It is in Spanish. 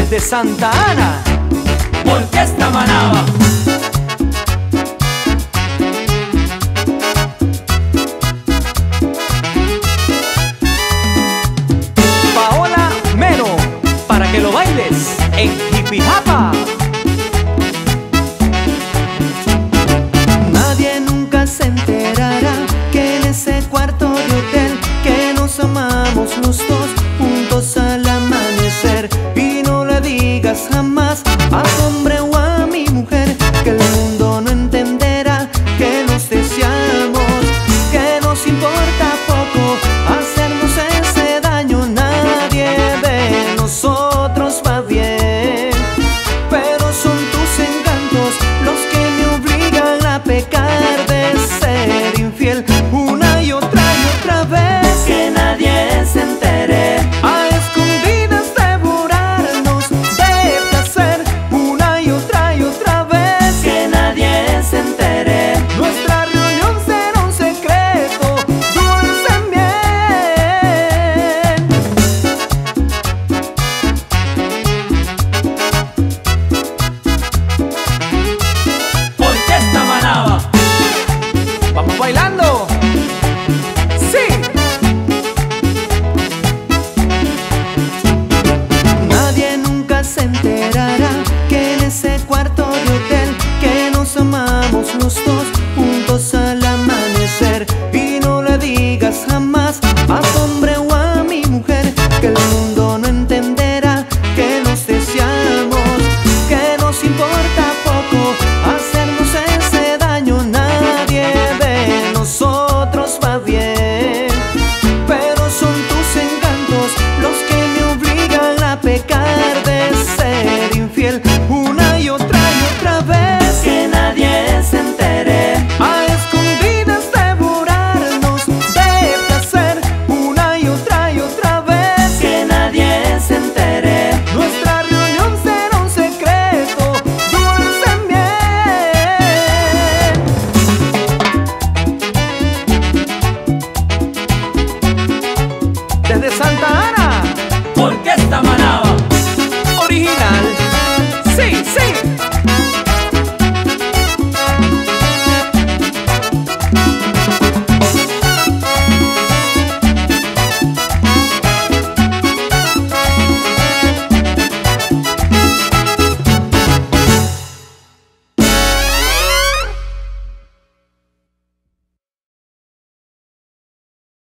Desde Santa Ana. Orquesta Manaba. enterará que en ese cuarto